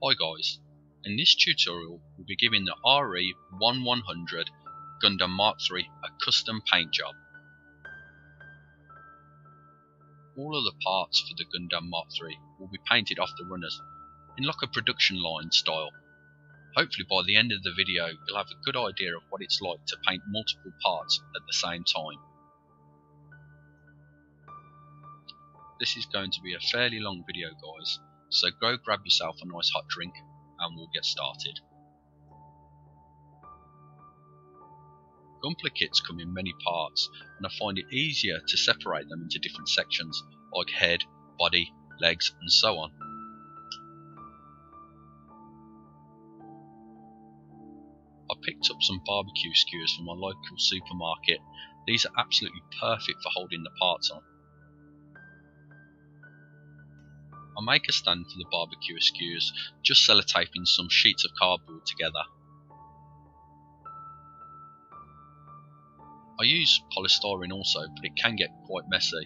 Hi guys, in this tutorial we'll be giving the RE1100 Gundam Mark III a custom paint job. All of the parts for the Gundam Mark III will be painted off the runners in like a production line style. Hopefully by the end of the video you'll have a good idea of what it's like to paint multiple parts at the same time. This is going to be a fairly long video guys, so go grab yourself a nice hot drink and we'll get started. Gunpla kits come in many parts and I find it easier to separate them into different sections like head, body, legs and so on. I picked up some barbecue skewers from my local supermarket. These are absolutely perfect for holding the parts on. I'll make a stand for the barbecue skewers, just sellotaping some sheets of cardboard together. I use polystyrene also, but it can get quite messy.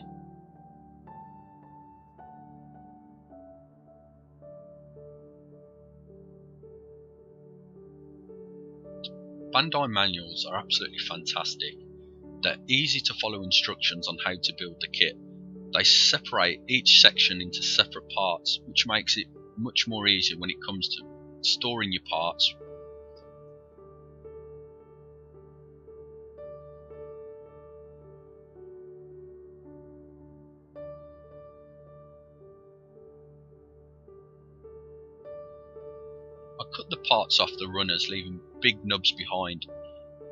Bandai manuals are absolutely fantastic. They're easy to follow instructions on how to build the kit. They separate each section into separate parts, which makes it much more easier when it comes to storing your parts. I cut the parts off the runners leaving big nubs behind.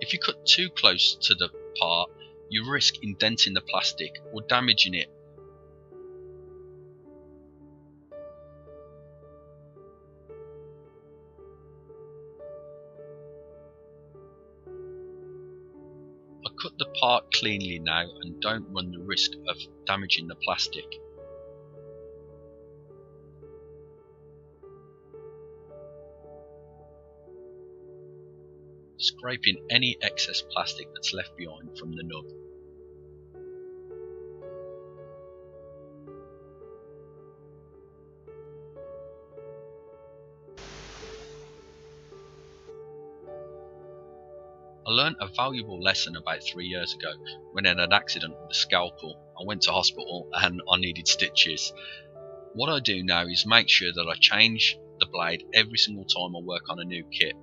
If you cut too close to the part, you risk indenting the plastic or damaging it. Cut the part cleanly now and don't run the risk of damaging the plastic. scraping any excess plastic that's left behind from the nub. I learned a valuable lesson about three years ago when I had an accident with a scalpel. I went to hospital and I needed stitches. What I do now is make sure that I change the blade every single time I work on a new kit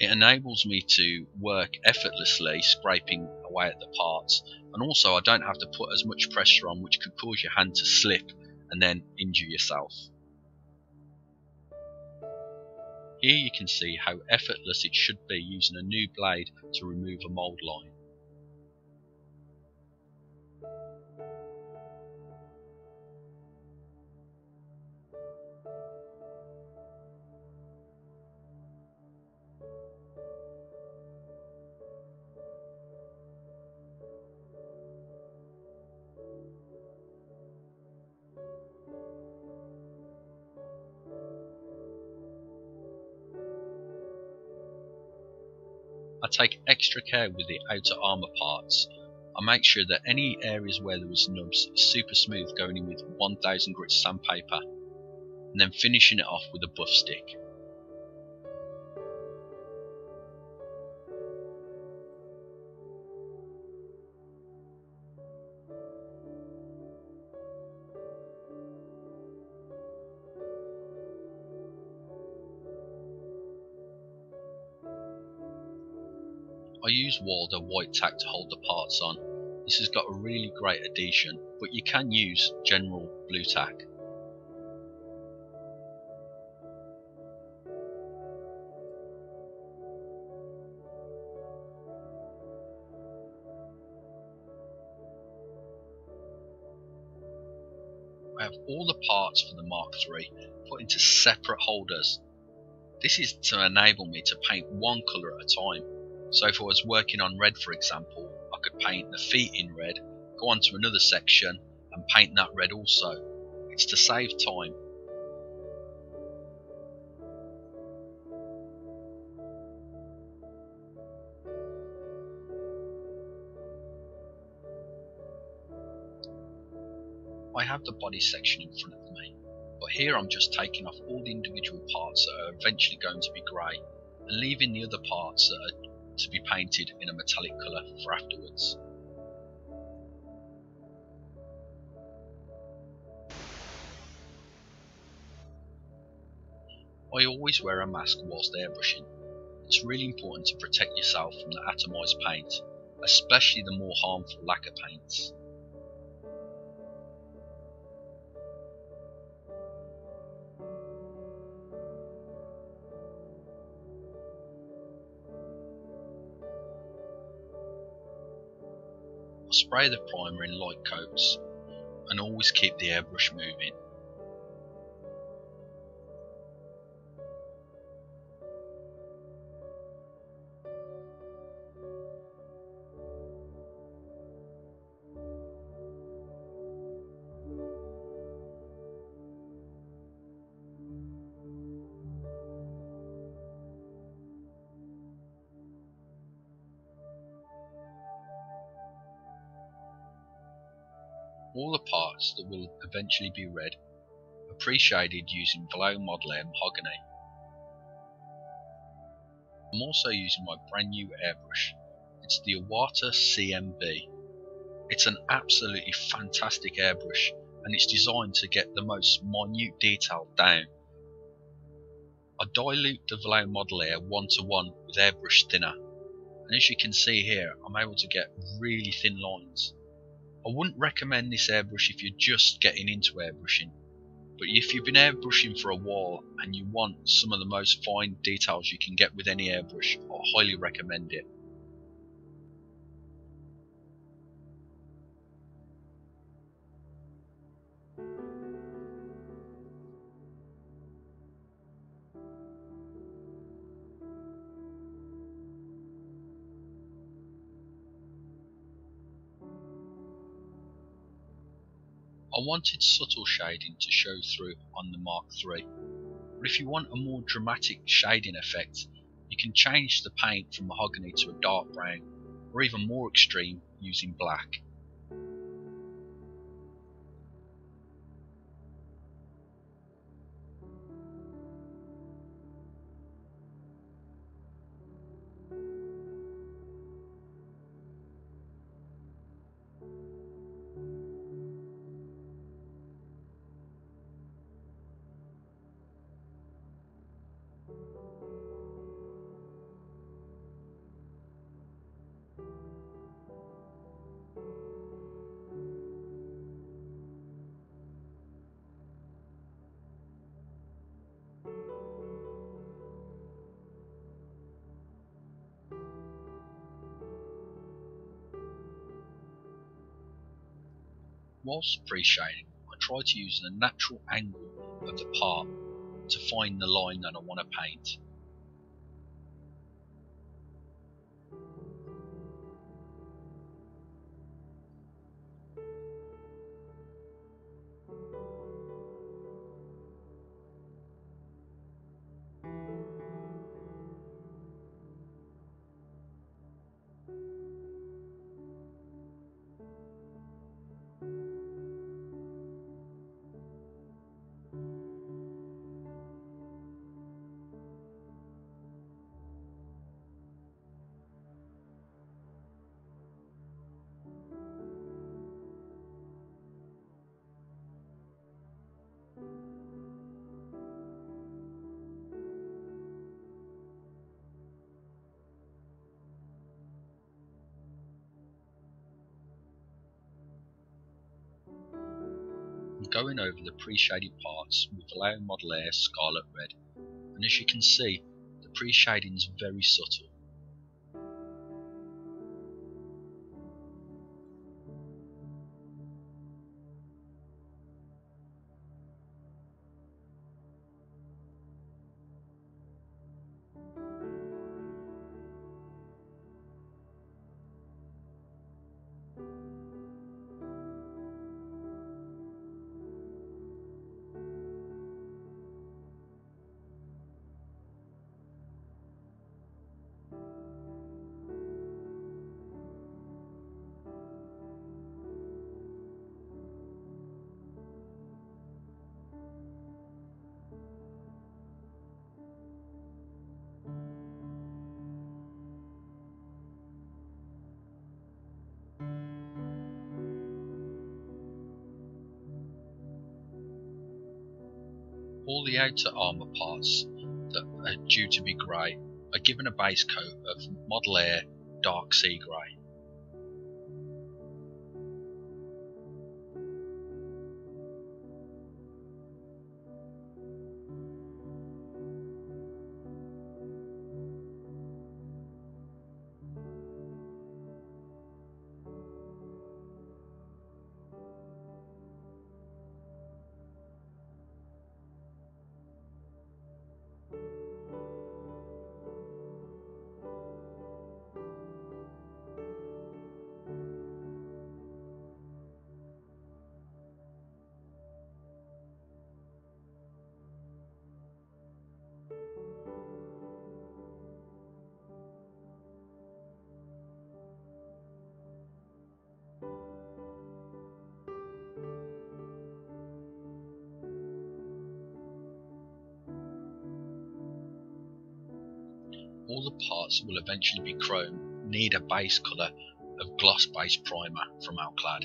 it enables me to work effortlessly, scraping away at the parts, and also I don't have to put as much pressure on which could cause your hand to slip and then injure yourself. Here you can see how effortless it should be using a new blade to remove a mould line. I take extra care with the outer armour parts. I make sure that any areas where there was nubs is super smooth going in with 1000 grit sandpaper and then finishing it off with a buff stick. Use Walder white tack to hold the parts on. This has got a really great adhesion, but you can use general blue tack. I have all the parts for the Mark III put into separate holders. This is to enable me to paint one colour at a time so if I was working on red, for example, I could paint the feet in red, go on to another section and paint that red also. It's to save time. I have the body section in front of me, but Here I'm just taking off all the individual parts that are eventually going to be grey and leaving the other parts that are to be painted in a metallic colour for afterwards. I always wear a mask whilst airbrushing. It's really important to protect yourself from the atomised paint, especially the more harmful lacquer paints. Spray the primer in light coats and always keep the airbrush moving. That will eventually be red are pre-shaded using Vallejo Model Air Mahogany. I'm also using my brand new airbrush. It's the Iwata CMB. It's an absolutely fantastic airbrush and it's designed to get the most minute detail down. I dilute the Vallejo Model Air one to one with airbrush thinner and as you can see here I'm able to get really thin lines. I wouldn't recommend this airbrush if you're just getting into airbrushing, but if you've been airbrushing for a while and you want some of the most fine details you can get with any airbrush, I highly recommend it. I wanted subtle shading to show through on the Mark III, but if you want a more dramatic shading effect, you can change the paint from mahogany to a dark brown, or even more extreme using black. Whilst pre-shading, I try to use the natural angle of the part to find the line that I want to paint. Going over the pre-shaded parts with Vallejo Model Air Scarlet Red, and as you can see, the pre-shading is very subtle. All the outer armour parts that are due to be grey are given a base coat of Model Air Dark Sea Grey. All the parts that will eventually be chrome need a base colour of gloss base primer from Alclad.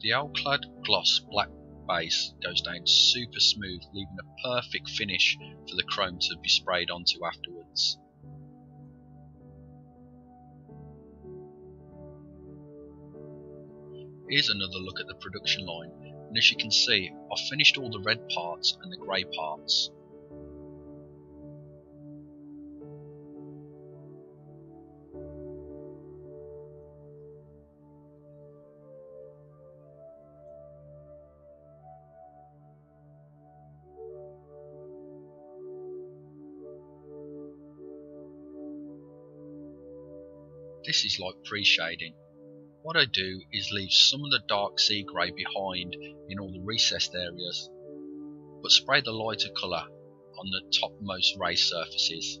The Alclad gloss black base goes down super smooth leaving a perfect finish for the chrome to be sprayed onto afterwards. Here's another look at the production line, and as you can see, I've finished all the red parts and the grey parts. This is like pre-shading. What I do is leave some of the dark sea grey behind in all the recessed areas, but spray the lighter colour on the topmost raised surfaces.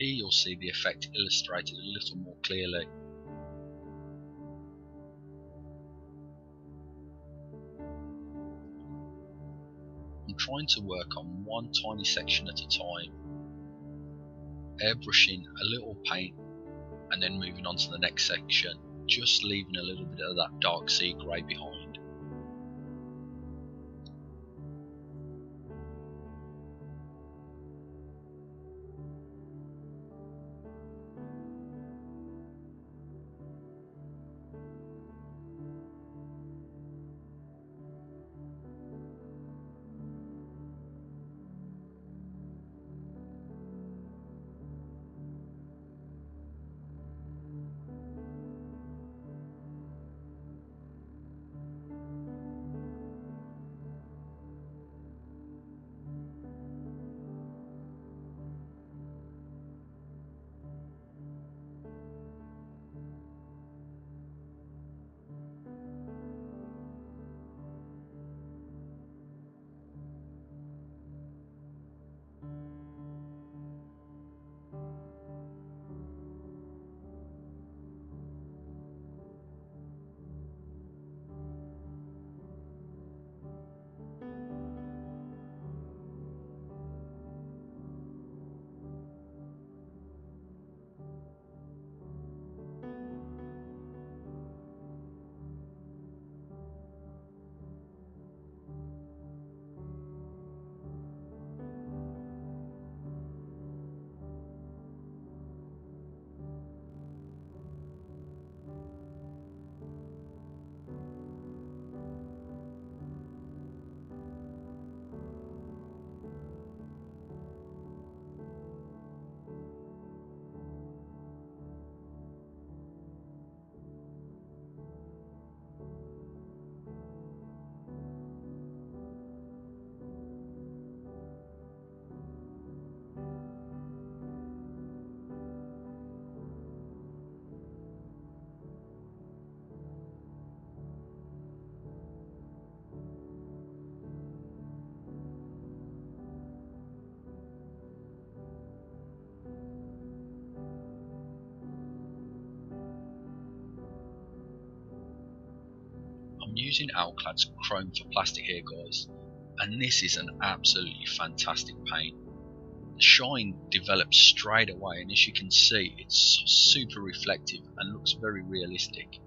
Here you'll see the effect illustrated a little more clearly. I'm trying to work on one tiny section at a time, airbrushing a little paint and then moving on to the next section, just leaving a little bit of that dark sea grey behind. I'm using Alclad's Chrome for Plastic here guys and this is an absolutely fantastic paint. The shine develops straight away and as you can see it's super reflective and looks very realistic.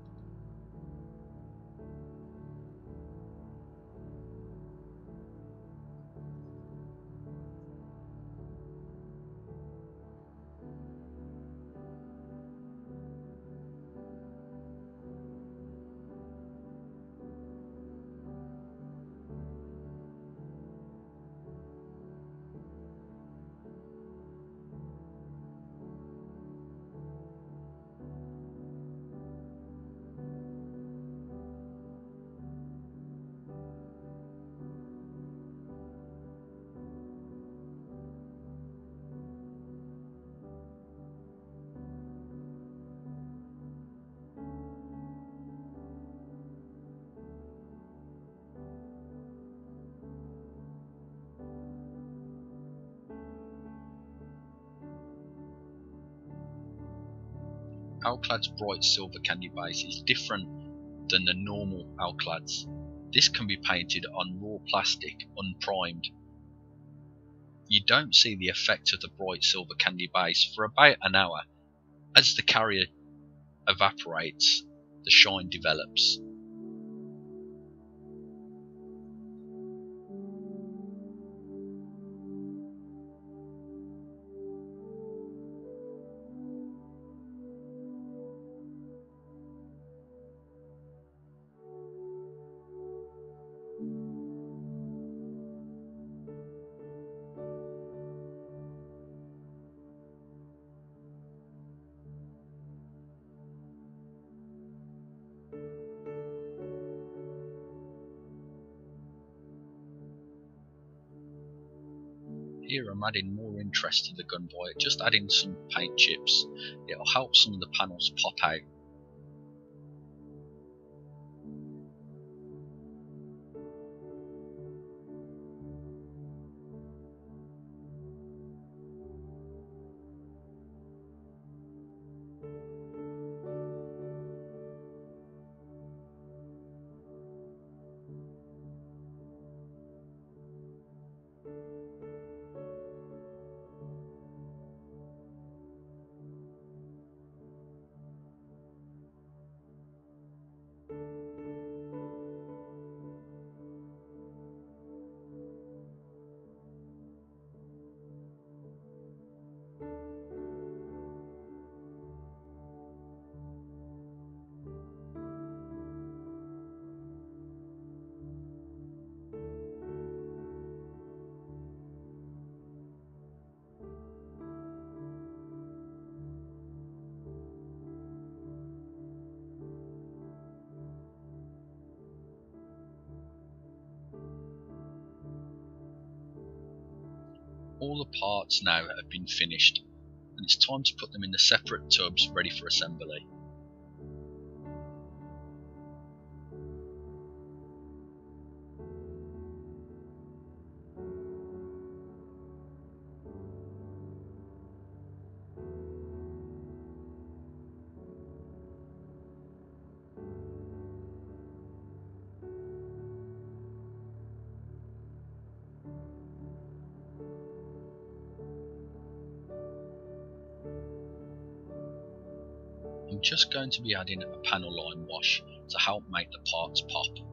Alclad's bright silver candy base is different than the normal Alclads. This can be painted on raw plastic unprimed. You don't see the effect of the bright silver candy base for about an hour. As the carrier evaporates, the shine develops. Here I'm adding more interest to the gun by just adding some paint chips. It'll help some of the panels pop out all the parts now have been finished and it's time to put them in the separate tubs ready for assembly. Just going to be adding a panel line wash to help make the parts pop.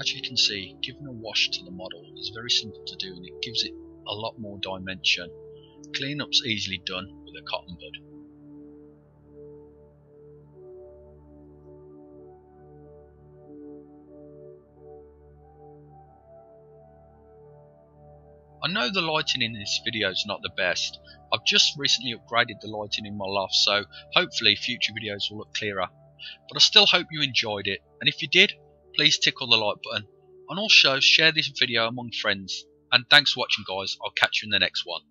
As you can see, giving a wash to the model is very simple to do and it gives it a lot more dimension. Cleanup's easily done with a cotton bud. I know the lighting in this video is not the best. I've just recently upgraded the lighting in my loft so hopefully future videos will look clearer. But I still hope you enjoyed it and if you did, please tickle the like button and also share this video among friends. And thanks for watching guys, I'll catch you in the next one.